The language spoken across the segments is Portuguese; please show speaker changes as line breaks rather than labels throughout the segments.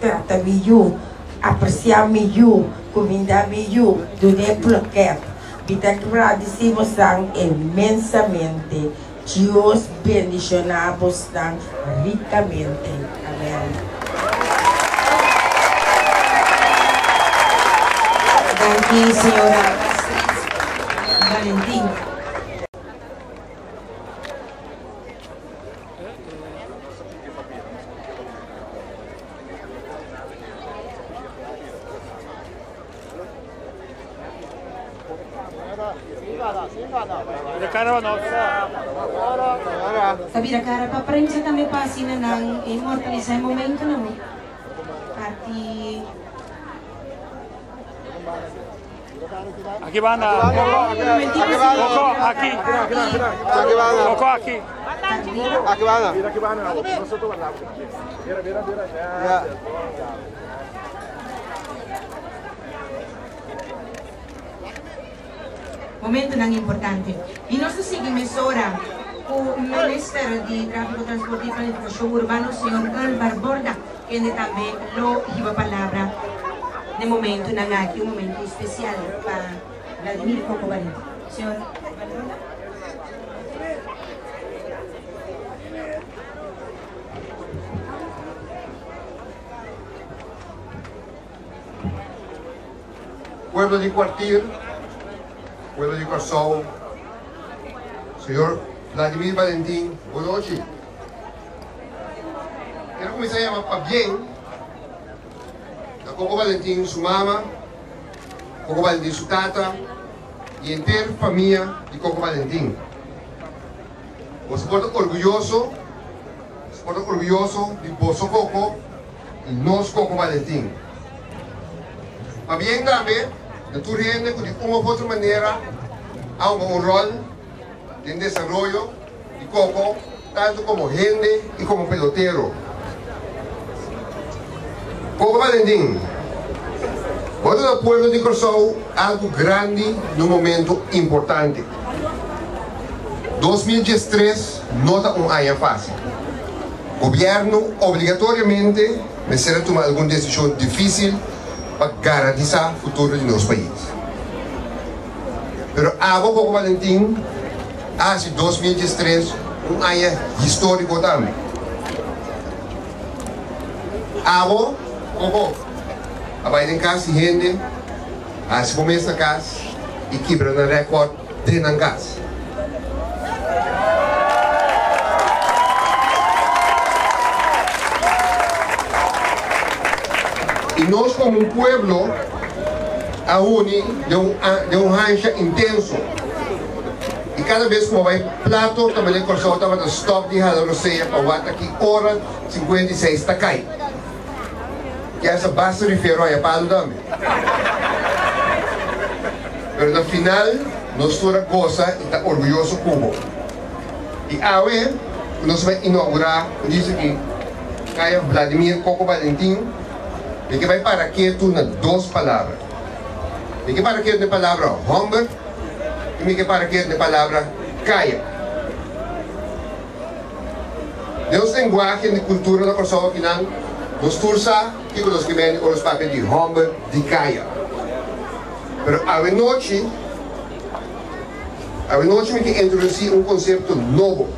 trata mi yu apreciar mi yu comida mi yu do Bita que agradecemos imensamente Dios bendicionamos tan ricamente. Amén.
Aquí, señora Valentín.
Cara nossa.
Sa Biracara, paparinsa kami pa sina ng immortalize momento na mo.
Aqui vai na. Coco, aqui. Coco, aqui.
Aqui vai na.
Vira aqui vai na. Vira, vira, vira. Ya.
Momento nang importante. E nós seguimos ora o Ministro de Tráfico, Transporte e Planificação Urbano, Sr. Álvaro Borda, que também lo iba palavra de momento na aqui, um momento especial para Vladimir Cocobarito. Sr.
Pueblo de Cuartil, pueblo de Corsol, señor Vladimir Valentín, boa noite. Quero começar a chamar para bem da Coco Valentín, sua mama, Coco Valentín, sua tata e inteira família de Coco Valentín. Você pode orgulhoso, você pode orgulhoso de você Coco e nós Coco Valentín. Mas bem também, de tu gente que de uma ou outra maneira há um rol en desarrollo y Coco, tanto como gente y como pelotero. Coco Valentín, Cuando el pueblo de Corsou algo grande en un momento importante. 2013 nota un año fácil. Gobierno obligatoriamente necesita tomar alguna decisión difícil para garantizar el futuro de nuestro país. Pero hago Coco Valentín hace 2013 um ano histórico também. Abo, como a vai em casa gente, as começa a casa e quebra na recorde de na nós como um pueblo, a uni de um, de um rancho intenso, e cada vez que vai plato, também corso estava no stop de halo roceia para o aqui hora 56 está cai. Que essa basta refiro a palo também. Mas no final, nós toda coisa está orgulhoso como. E agora, nós vamos inaugurar, diz aqui, Caia Vladimir Coco Valentim, e que vai para quieto nas duas palavras. E que para quieto na palavra humble me que para que de palavra caia. Deus linguagem de cultura da pessoa que não nos tursa que os que vêm os papéis de homem de caia. Pero a noite Hoje me que introduzir um conceito novo.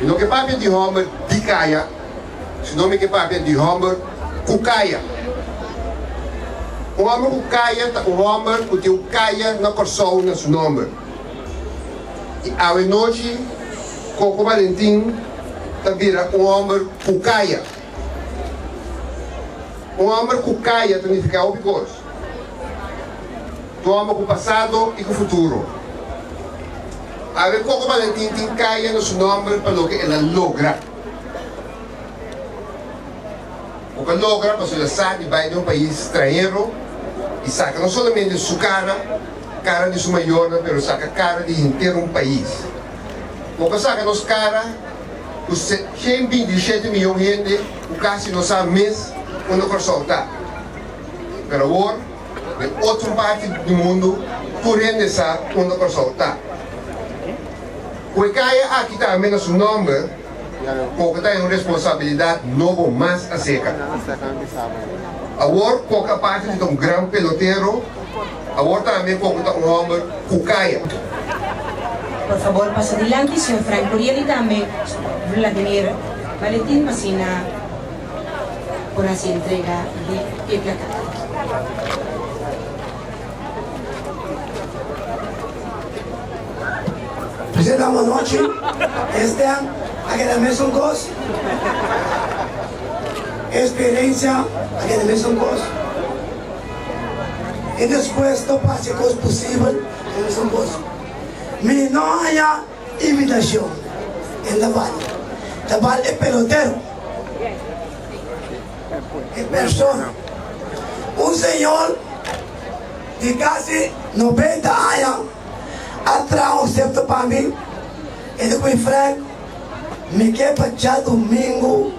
E não que papo de Homer de caia, senão me que papo de Homer cucaia. O homem o homem que tem o caia na corção na seu nome. E a noite, Coco Valentim, também um homem cucaia. Um homem cucaia significa o coisa. Do homem com o passado e com o futuro. A ver, Coco Valentim tem caia no seu nome para o que ela logra. O que logra, para ela sabe, vai de um país estrangeiro e saca não somente sua cara, cara de sua maior, mas saca cara de inteiro um país. O que saca nos cara, os 127 milhões de gente, o casi não sabe mesmo onde o coração está. Mas agora, em outra parte do mundo, por gente sabe onde o coração está. O que aqui está menos o nome, porque tem uma responsabilidade novo mais a seca. Agora, qualquer parte de um grande peloteiro, agora também qualquer um homem cucaia.
Por favor, pasa adelante, señor Franco Uriel y dame Vladimir Valentín Masina por así entrega de
boa noite. Este ano, agradecemos um gosto. Experiência, agradecemos um gosto. E depois, todo passe coisa possível, agradecemos um gosto. Mas não há imitação em trabalho. Trabalho é peloteiro. É pessoa. Um senhor de quase 90 anos atrás um certo para mim ele foi franco me quer para domingo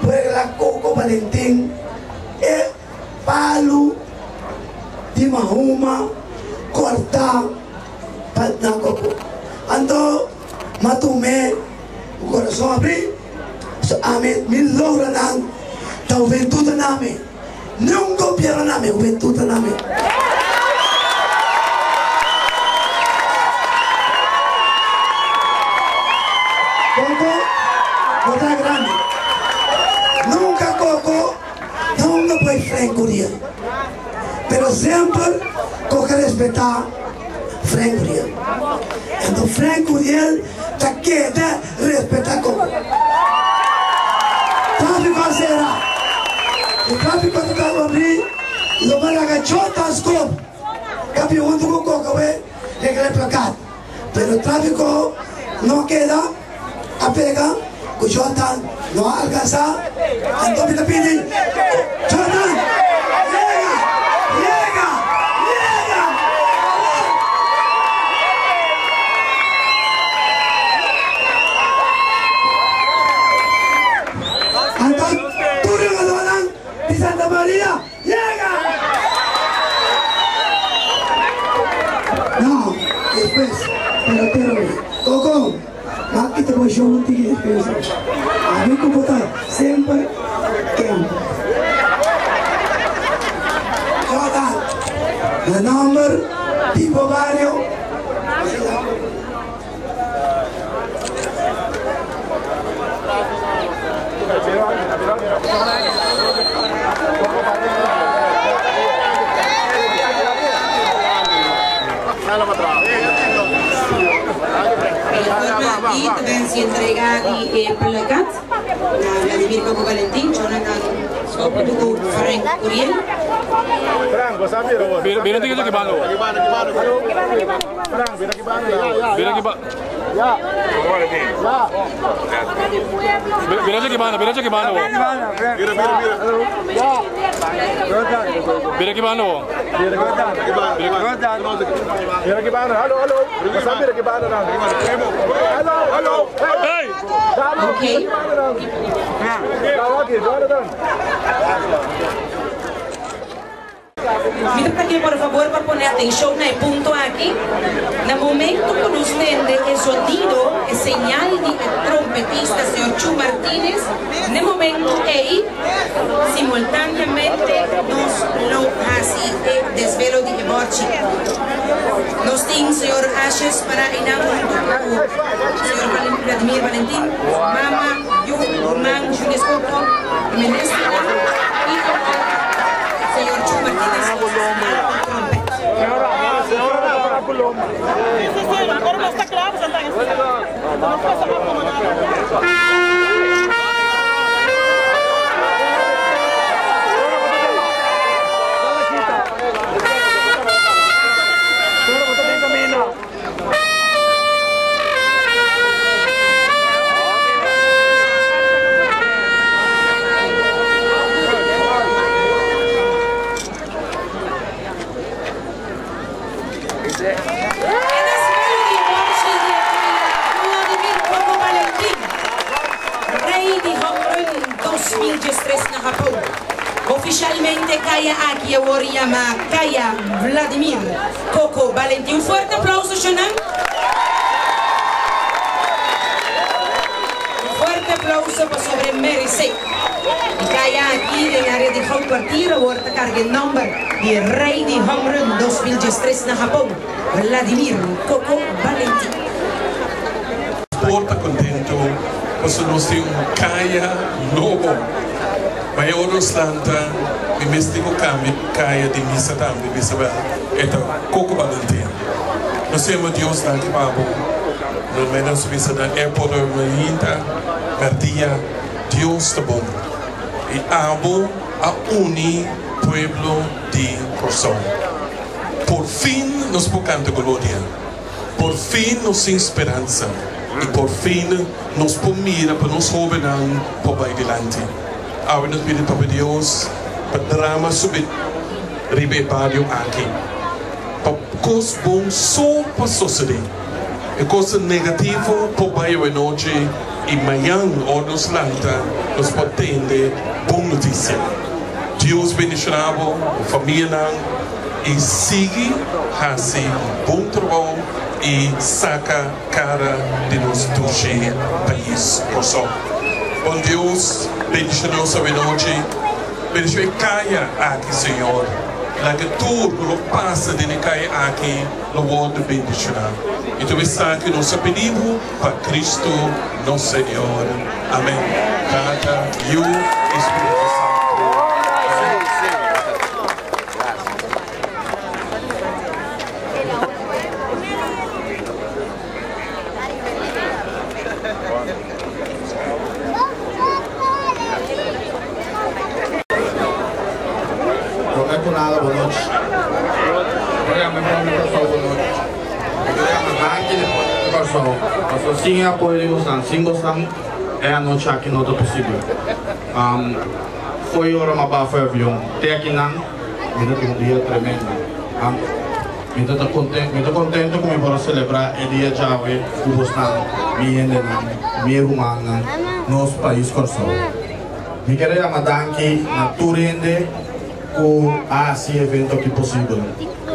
por la Coco Valentim e palo de mahuma cortar para na Coco então matume o coração abrir so ame me logra não talvez tudo na me não copiaram na me o ventudo na me Frank Uriel. Pero sempre Coco respeitar Frank Uriel. Então Frank Uriel está querendo respeitar Coco. Tráfico será. O tráfico está a abrir, lo van a agachar as cor. Capi junto com Coco, ve, regra placado. Pero o tráfico não queda a pega o Jordan não alcança então kita pilih Aqui tem um jogo de defesa. A mim como tá sempre tempo. Jordan, the number tipo Mario.
Y también se entrega di eh, placat na Vladimir Coco Valentín, Jonathan dugo Frank Uriel.
Frank, vos
sabés, Robot. Mira, tinggi tu
gimana, Robot? Gimana,
gimana?
Halo, gimana, gimana? Frank, mira gimana, Halo. Ya. Gimana, Halo, halo.
Okay.
Eh.
Mira aqui, por favor, para poner atenção no ponto aqui. Na momento con usted el sonido es señal de trompetista señor Chu Martínez, en el momento ahí simultáneamente nos lo hace el desvelo de Eborchi. Nos tiene señor Ashes para Val- Vladimir Valentín, Mama, Yu, Gurman, Yunescoto, Ministro y señor Chu Martínez. Oficialmente Kaya aquí ahora llama Kaya Vladimir Coco Valentín. Un fuerte aplauso, Shannon. Un fuerte aplauso por sobre Mary C. Y Kaya aquí de área de Hong Partir, ahora carga el nombre de rey de Hongrun 2003 na Japón. Vladimir Coco Valentín.
porta contento posso nós ter um caia novo maior Slanta mi mestico cami caia di missa tambi missa bel eta coco valentina nós temos Deus lá que babo no menos missa da airport Melinda Martia Deus tá bom e abo a uni pueblo de Corsão por fim nos pocanta glória por fim nos tem esperança e por fim nos pomira para nos governar para adiante. Agora nos pedimos para Deus para drama subir ribeiro aqui. Para coisas bom só para suceder. E coisa negativa para bairro noite e amanhã ou nos lanta nos potende boa notícia. Deus bendicionado, família não e siga assim bom trabalho e saca cara de nos doce país coração. Bom Deus, bendicionou nossa noite, bendicionou caia aqui, Senhor. La que tudo lo passa de cair aqui, lo voto bendicionar. E tu está aqui nosso pedido para Cristo, nosso Senhor. Amém. Cata, e o Espírito Santo.
Sim, apoio de vocês é a noite aqui não é possível. Um, foi hora uma bafa avião. Até aqui não, ainda tem um dia tremendo. Um, me estou contente, me estou contente como para celebrar o dia Jave, o Bosnan, minha não, minha humana, nosso país Corsão. Mi queria madanki na turende ku asi evento que possível.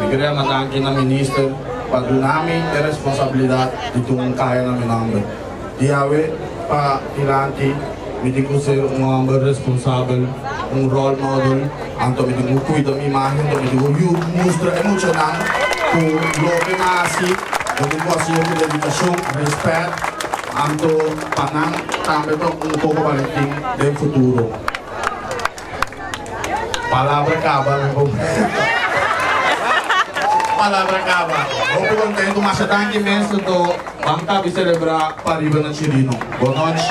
Mi queria madanki na minister para nami a responsabilidade de tung kaya na minambe. Diawe pa ilanti mi digo ser um homem responsável, um role model, anto mi digo cuida mi imagen, anto mi digo yu mostra emocional ku lobe na asi, eu digo assim com dedicação, respeito, anto panang também to um pouco Valentim do futuro. Palavra acaba, meu povo. Palavra acaba. Muito contente, mas tanto imenso do Banca de celebrar para Ivan Chirino. Boa noite.